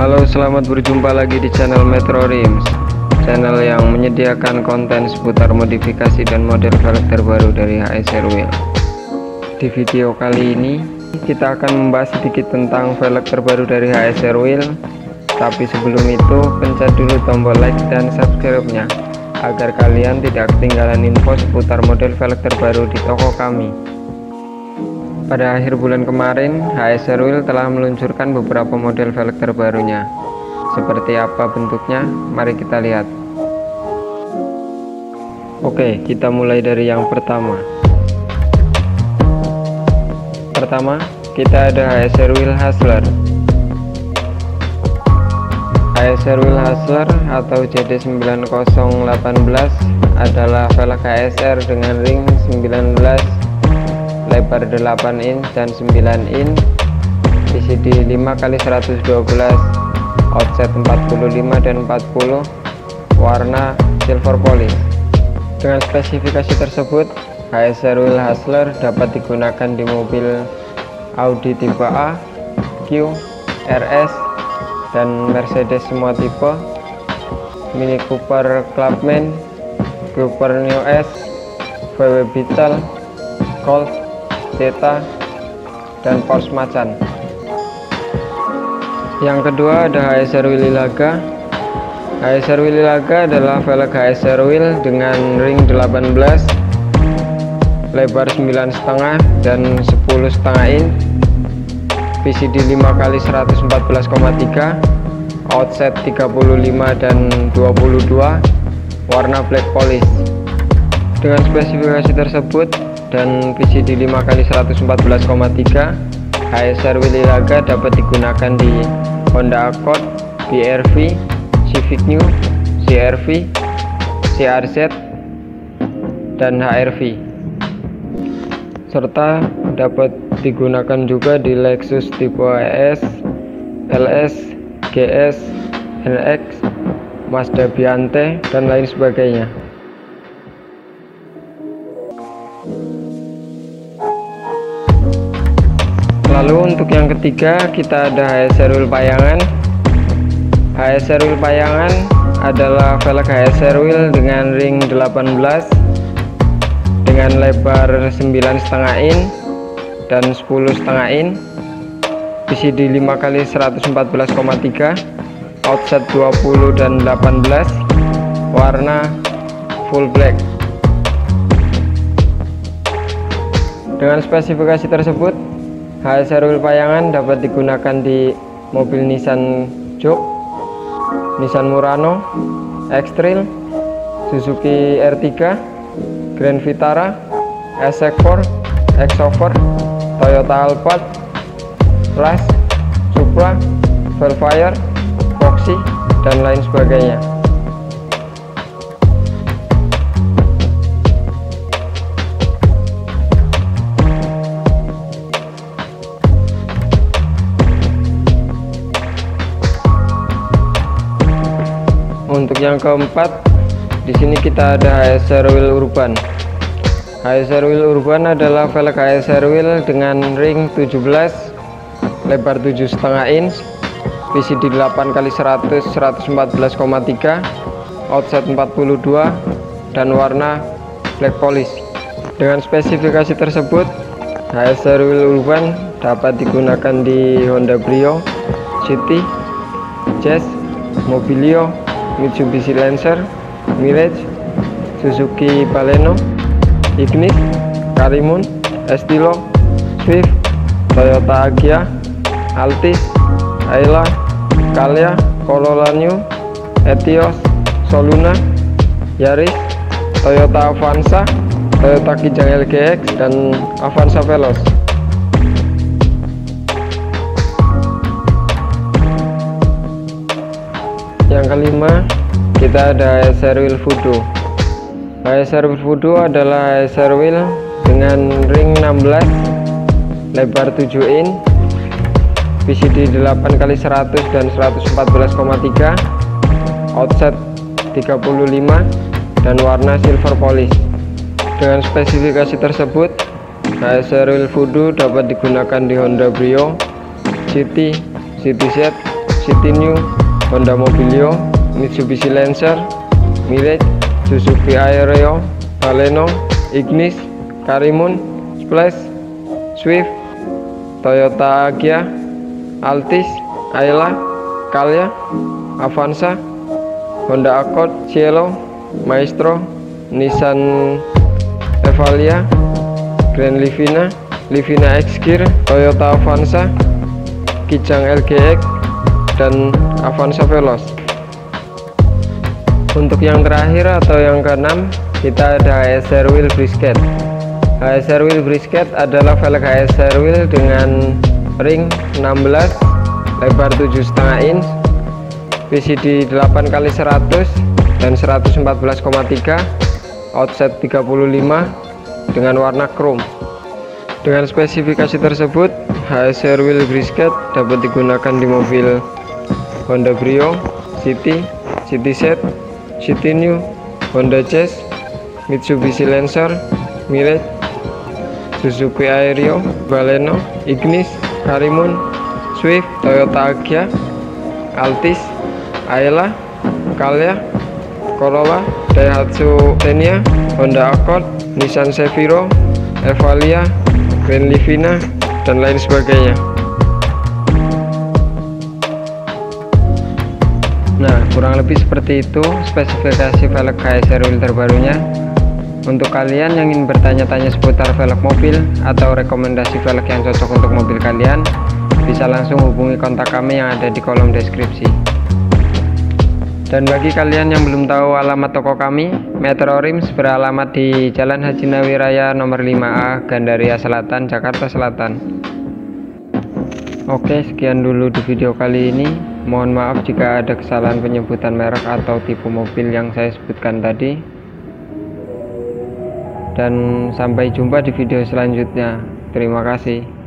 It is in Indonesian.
Halo selamat berjumpa lagi di channel Metro Rims. Channel yang menyediakan konten seputar modifikasi dan model velg terbaru dari HSR Wheel Di video kali ini kita akan membahas sedikit tentang velg terbaru dari HSR Wheel Tapi sebelum itu pencet dulu tombol like dan subscribe nya Agar kalian tidak ketinggalan info seputar model velg terbaru di toko kami pada akhir bulan kemarin, HSR Wheel telah meluncurkan beberapa model velg terbarunya. Seperti apa bentuknya? Mari kita lihat. Oke, kita mulai dari yang pertama. Pertama, kita ada HSR Wheel Hustler. HSR Wheel Hustler atau JD9018 adalah velg HSR dengan ring 19 lebar 8 in dan 9 in PCD 5 kali 112 offset 45 dan 40 warna silver polish. Dengan spesifikasi tersebut HSR Wheel Hustler dapat digunakan di mobil Audi tipe A, Q, RS, dan Mercedes semua tipe. Mini Cooper Clubman, Cooper New S, VW Beetle, Colt, Zeta, dan Porsche Macan. Yang kedua ada HSR Willy Laga. HSR Willy Laga adalah velg HSR Wheel dengan ring 18 lebar 9,5 dan 10,5 in PCD 5 kali 114,3 outset 35 dan 22 warna black polish dengan spesifikasi tersebut dan PCD 5 kali 114,3 HSR Willy Laga dapat digunakan di Honda Accord, BRV, Civic New, CRV, CRZ, dan HRV serta dapat digunakan juga di Lexus tipe ES, LS, GS, NX, Mazda Biante, dan lain sebagainya. Lalu untuk yang ketiga kita ada HSR Wheel Payangan. HSR Wheel Payangan adalah velg HSR Wheel dengan ring 18 dengan lebar 9,5 in dan 10,5 in. PCD 5 kali 114,3 outset 20 dan 18 warna full black dengan spesifikasi tersebut Wheel Payangan dapat digunakan di mobil Nissan Juke, Nissan Murano, X-Trail, Suzuki R3, Grand Vitara, SX4, Xover, Toyota Alphard, Flash, Supra, Velfire, Foxy, dan lain sebagainya. Yang keempat di sini kita ada HSR Wheel Urban. HSR Wheel Urban adalah velg HSR Wheel dengan ring 17 lebar 7,5 inch PCD 8 kali 100 114,3 outset 42 dan warna black polish. Dengan spesifikasi tersebut HSR Wheel Urban dapat digunakan di Honda Brio City Jazz Mobilio Mitsubishi Lancer, Mirage, Suzuki Baleno, Ignis, Karimun, Estilo, Swift, Toyota Agya, Altis, Ayla, Calya, Corolla New, Etios, Soluna, Yaris, Toyota Avanza, Toyota Kijang LGX, dan Avanza Veloz. Kelima kita ada HSR Wheel Voodoo HSR Wheel Voodoo adalah HSR Wheel dengan ring 16 lebar 7 in PCD 8 kali 100 dan 114,3 outset 35 dan warna silver polish. Dengan spesifikasi tersebut HSR Wheel Voodoo dapat digunakan di Honda Brio City, City Z, City New Honda Mobilio Mitsubishi Lancer Mirage Suzuki Aereo Baleno Ignis Karimun Splash Swift Toyota Agya Altis Ayla Calya Avanza Honda Accord Cielo Maestro Nissan Evalia Grand Livina Livina X Gear Toyota Avanza Kijang LGX dan Avanza Veloz. Untuk yang terakhir atau yang keenam kita ada HSR Wheel Brisket. HSR Wheel Brisket adalah velg HSR Wheel dengan ring 16 lebar 7,5 inch VCD 8 x 100 dan 114,3 outset 35 dengan warna chrome. Dengan spesifikasi tersebut HSR Wheel Brisket dapat digunakan di mobil Honda Brio, City, City Set, City New, Honda Jazz, Mitsubishi Lancer, Mirage, Suzuki Aereo, Baleno, Ignis, Karimun, Swift, Toyota Agya, Altis, Ayla, Calya, Corolla, Daihatsu Xenia, Honda Accord, Nissan Seviro, Evalia, Grand Livina, dan lain sebagainya. Nah, kurang lebih seperti itu spesifikasi velg KSR wheel terbarunya. Untuk kalian yang ingin bertanya-tanya seputar velg mobil atau rekomendasi velg yang cocok untuk mobil kalian, bisa langsung hubungi kontak kami yang ada di kolom deskripsi. Dan bagi kalian yang belum tahu alamat toko kami, Metro Rims beralamat di Jalan Haji Nawi Raya nomor 5A, Gandaria Selatan, Jakarta Selatan. Oke, sekian dulu di video kali ini. Mohon maaf jika ada kesalahan penyebutan merek atau tipe mobil yang saya sebutkan tadi. Dan sampai jumpa di video selanjutnya. Terima kasih